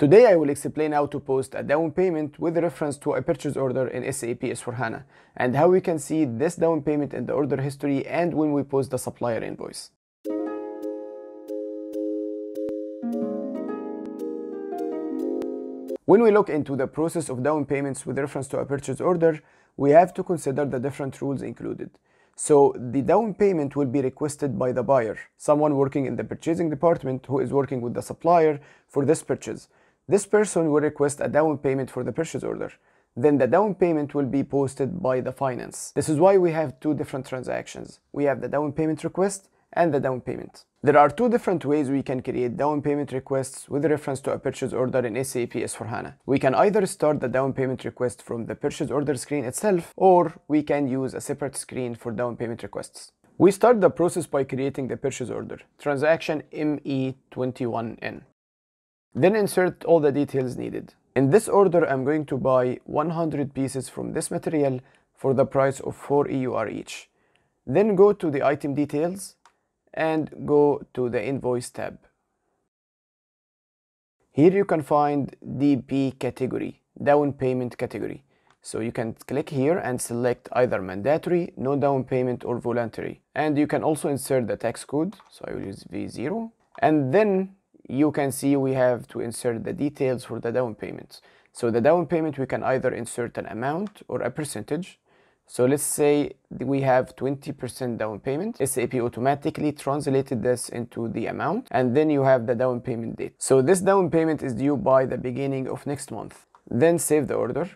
Today I will explain how to post a down payment with reference to a purchase order in SAP S4HANA and how we can see this down payment in the order history and when we post the supplier invoice. When we look into the process of down payments with reference to a purchase order, we have to consider the different rules included. So the down payment will be requested by the buyer, someone working in the purchasing department who is working with the supplier for this purchase. This person will request a down payment for the purchase order. Then the down payment will be posted by the finance. This is why we have two different transactions. We have the down payment request and the down payment. There are two different ways we can create down payment requests with reference to a purchase order in SAP S4HANA. We can either start the down payment request from the purchase order screen itself, or we can use a separate screen for down payment requests. We start the process by creating the purchase order, transaction ME21N. Then insert all the details needed. In this order, I'm going to buy 100 pieces from this material for the price of 4 EUR each. Then go to the item details and go to the invoice tab. Here you can find DP category, down payment category. So you can click here and select either mandatory, no down payment or voluntary. And you can also insert the tax code. So I will use V0. And then you can see we have to insert the details for the down payment. So the down payment, we can either insert an amount or a percentage. So let's say we have 20% down payment. SAP automatically translated this into the amount and then you have the down payment date. So this down payment is due by the beginning of next month. Then save the order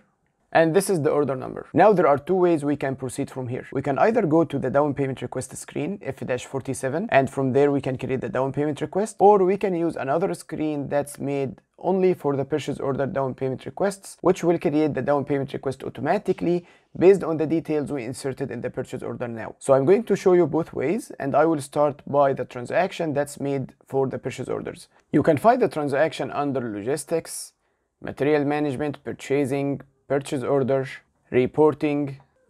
and this is the order number. Now there are two ways we can proceed from here. We can either go to the down payment request screen, F-47, and from there we can create the down payment request, or we can use another screen that's made only for the purchase order down payment requests, which will create the down payment request automatically based on the details we inserted in the purchase order now. So I'm going to show you both ways and I will start by the transaction that's made for the purchase orders. You can find the transaction under logistics, material management, purchasing, purchase order, reporting,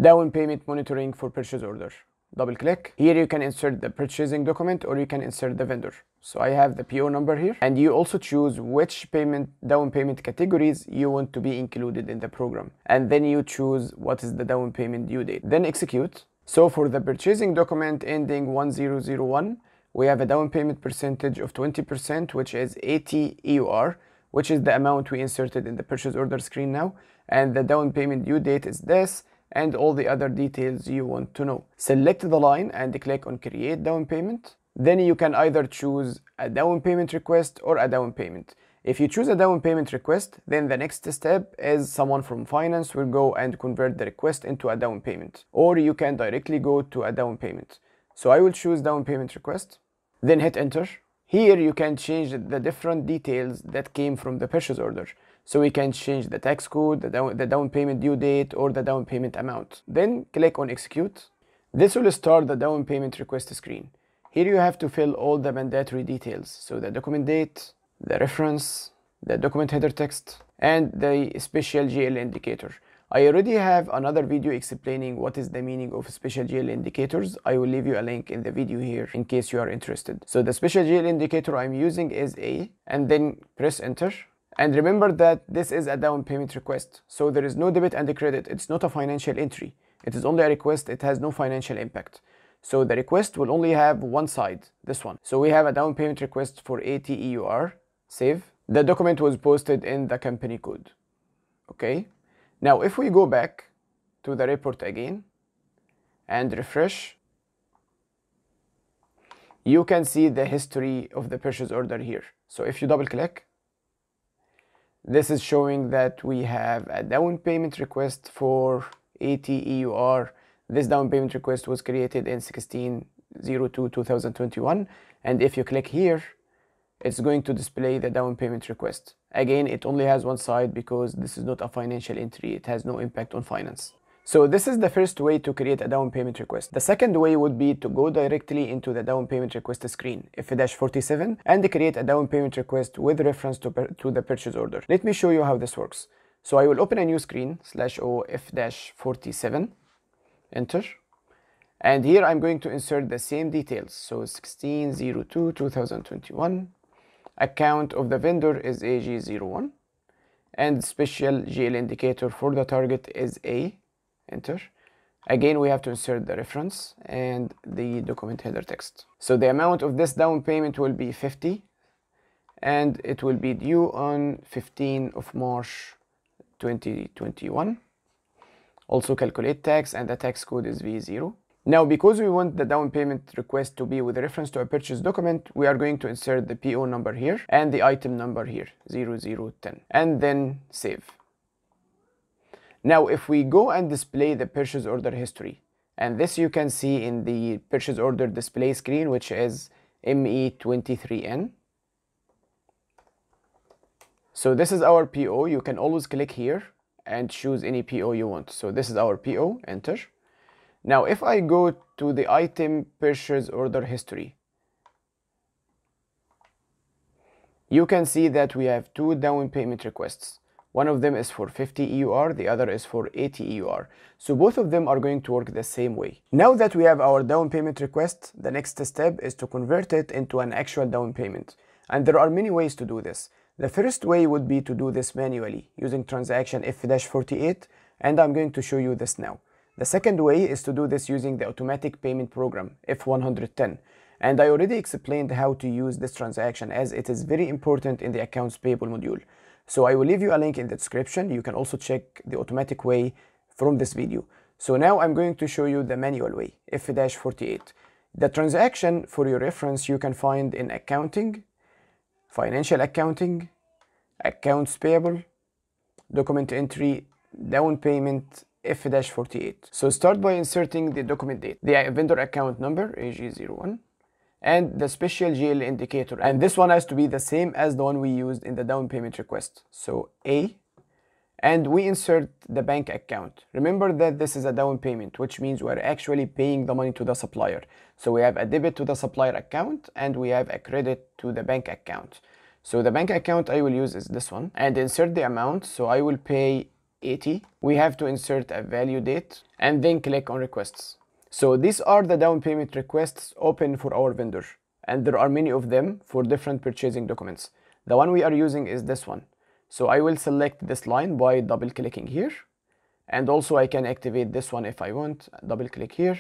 down payment monitoring for purchase order. Double click. Here you can insert the purchasing document or you can insert the vendor. So I have the PO number here and you also choose which payment down payment categories you want to be included in the program. And then you choose what is the down payment due date. Then execute. So for the purchasing document ending 1001, we have a down payment percentage of 20%, which is 80 EUR, which is the amount we inserted in the purchase order screen now and the down payment due date is this and all the other details you want to know. Select the line and click on create down payment. Then you can either choose a down payment request or a down payment. If you choose a down payment request, then the next step is someone from finance will go and convert the request into a down payment. Or you can directly go to a down payment. So I will choose down payment request, then hit enter. Here you can change the different details that came from the purchase order. So we can change the tax code, the down, the down payment due date, or the down payment amount. Then click on execute. This will start the down payment request screen. Here you have to fill all the mandatory details. So the document date, the reference, the document header text, and the special GL indicator. I already have another video explaining what is the meaning of special GL indicators. I will leave you a link in the video here in case you are interested. So the special GL indicator I'm using is A, and then press enter. And remember that this is a down payment request. So there is no debit and credit. It's not a financial entry. It is only a request. It has no financial impact. So the request will only have one side, this one. So we have a down payment request for 80 EUR. Save. The document was posted in the company code. Okay. Now if we go back to the report again and refresh, you can see the history of the purchase order here. So if you double click, this is showing that we have a down payment request for ATEUR. This down payment request was created in 1602-2021 and if you click here it's going to display the down payment request. Again, it only has one side because this is not a financial entry. It has no impact on finance. So this is the first way to create a down payment request. The second way would be to go directly into the down payment request screen, F-47, and create a down payment request with reference to, to the purchase order. Let me show you how this works. So I will open a new screen, slash O F-47, enter. And here I'm going to insert the same details. So 1602 2021 account of the vendor is AG01 and special GL indicator for the target is A, enter. Again, we have to insert the reference and the document header text. So the amount of this down payment will be 50 and it will be due on 15 of March 2021. Also calculate tax and the tax code is V0. Now, because we want the down payment request to be with reference to a purchase document, we are going to insert the PO number here and the item number here, 0010, and then save. Now, if we go and display the purchase order history, and this you can see in the purchase order display screen, which is ME23N. So this is our PO. You can always click here and choose any PO you want. So this is our PO, enter. Now, if I go to the item purchase order history, you can see that we have two down payment requests. One of them is for 50 EUR, the other is for 80 EUR. So both of them are going to work the same way. Now that we have our down payment request, the next step is to convert it into an actual down payment. And there are many ways to do this. The first way would be to do this manually using transaction F-48 and I'm going to show you this now. The second way is to do this using the automatic payment program F110 and I already explained how to use this transaction as it is very important in the accounts payable module. So I will leave you a link in the description. You can also check the automatic way from this video. So now I'm going to show you the manual way, F-48. The transaction for your reference you can find in accounting, financial accounting, accounts payable, document entry, down payment, F-48. So start by inserting the document date, the vendor account number, AG01, and the special GL indicator. And this one has to be the same as the one we used in the down payment request. So A, and we insert the bank account. Remember that this is a down payment, which means we're actually paying the money to the supplier. So we have a debit to the supplier account and we have a credit to the bank account. So the bank account I will use is this one and insert the amount. So I will pay 80. We have to insert a value date and then click on requests. So these are the down payment requests open for our vendor and there are many of them for different purchasing documents. The one we are using is this one. So I will select this line by double clicking here and also I can activate this one if I want, double click here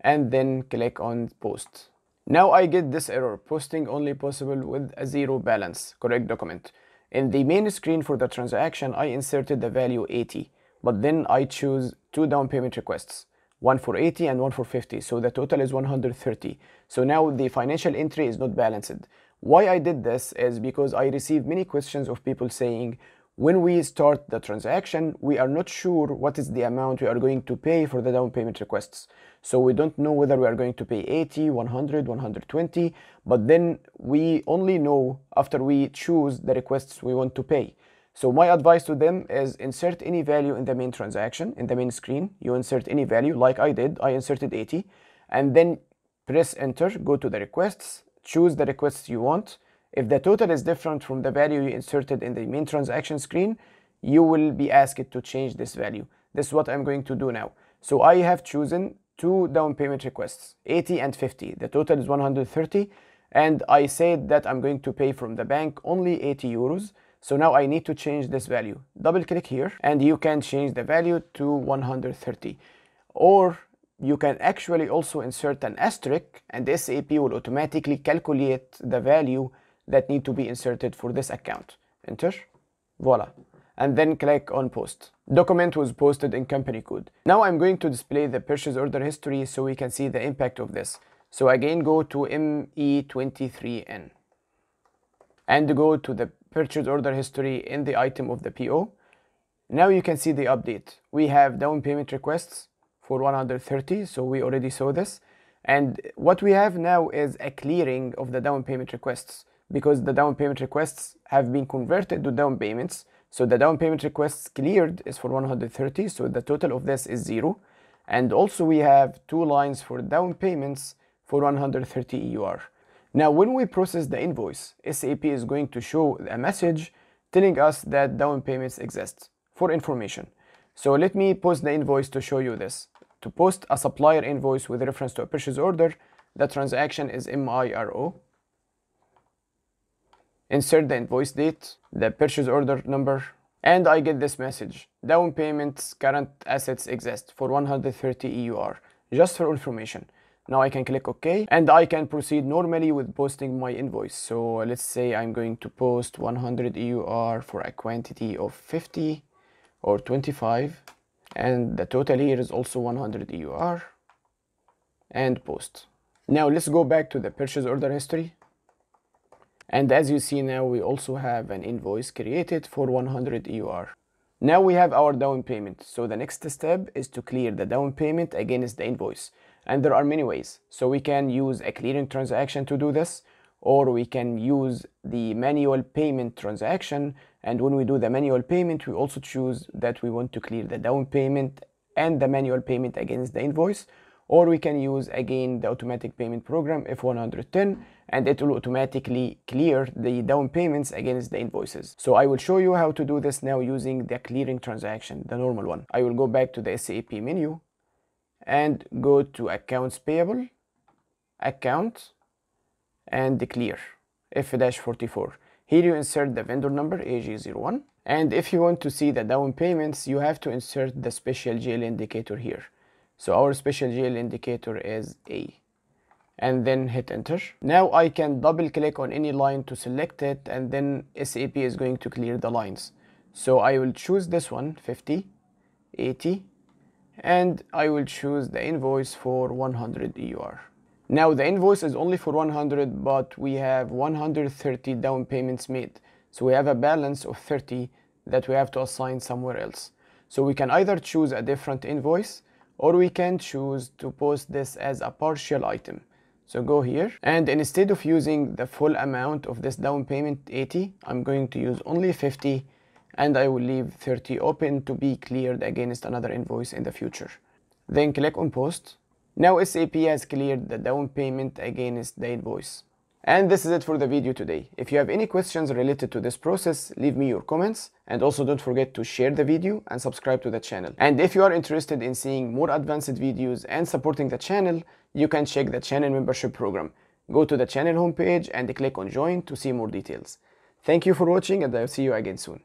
and then click on post. Now I get this error, posting only possible with a zero balance, correct document. In the main screen for the transaction, I inserted the value 80, but then I choose two down payment requests, one for 80 and one for 50, so the total is 130. So now the financial entry is not balanced. Why I did this is because I received many questions of people saying, when we start the transaction, we are not sure what is the amount we are going to pay for the down payment requests. So we don't know whether we are going to pay 80, 100, 120, but then we only know after we choose the requests we want to pay. So my advice to them is insert any value in the main transaction, in the main screen. You insert any value like I did, I inserted 80, and then press enter, go to the requests, choose the requests you want, if the total is different from the value you inserted in the main transaction screen, you will be asked to change this value. This is what I'm going to do now. So I have chosen two down payment requests, 80 and 50. The total is 130 and I said that I'm going to pay from the bank only 80 euros. So now I need to change this value. Double click here and you can change the value to 130 or you can actually also insert an asterisk and SAP will automatically calculate the value that need to be inserted for this account. Enter, voila, and then click on post. Document was posted in company code. Now I'm going to display the purchase order history so we can see the impact of this. So again, go to ME23N and go to the purchase order history in the item of the PO. Now you can see the update. We have down payment requests for 130, so we already saw this. And what we have now is a clearing of the down payment requests because the down payment requests have been converted to down payments. So the down payment requests cleared is for 130, so the total of this is zero. And also we have two lines for down payments for 130 EUR. Now when we process the invoice, SAP is going to show a message telling us that down payments exist for information. So let me post the invoice to show you this. To post a supplier invoice with reference to a purchase order, the transaction is MIRO insert the invoice date, the purchase order number, and I get this message. Down payments current assets exist for 130 EUR, just for information. Now I can click OK and I can proceed normally with posting my invoice. So let's say I'm going to post 100 EUR for a quantity of 50 or 25 and the total here is also 100 EUR and post. Now let's go back to the purchase order history. And as you see now, we also have an invoice created for 100 EUR. Now we have our down payment. So the next step is to clear the down payment against the invoice. And there are many ways. So we can use a clearing transaction to do this, or we can use the manual payment transaction. And when we do the manual payment, we also choose that we want to clear the down payment and the manual payment against the invoice or we can use again the automatic payment program F110 and it will automatically clear the down payments against the invoices. So I will show you how to do this now using the clearing transaction, the normal one. I will go back to the SAP menu and go to accounts payable, account and clear F-44. Here you insert the vendor number AG01 and if you want to see the down payments you have to insert the special GL indicator here. So our special GL indicator is A and then hit enter. Now I can double click on any line to select it and then SAP is going to clear the lines. So I will choose this one 50, 80 and I will choose the invoice for 100 EUR. Now the invoice is only for 100 but we have 130 down payments made. So we have a balance of 30 that we have to assign somewhere else. So we can either choose a different invoice or we can choose to post this as a partial item. So go here and instead of using the full amount of this down payment 80, I'm going to use only 50 and I will leave 30 open to be cleared against another invoice in the future. Then click on post. Now SAP has cleared the down payment against the invoice. And this is it for the video today. If you have any questions related to this process, leave me your comments and also don't forget to share the video and subscribe to the channel. And if you are interested in seeing more advanced videos and supporting the channel, you can check the channel membership program. Go to the channel homepage and click on join to see more details. Thank you for watching and I'll see you again soon.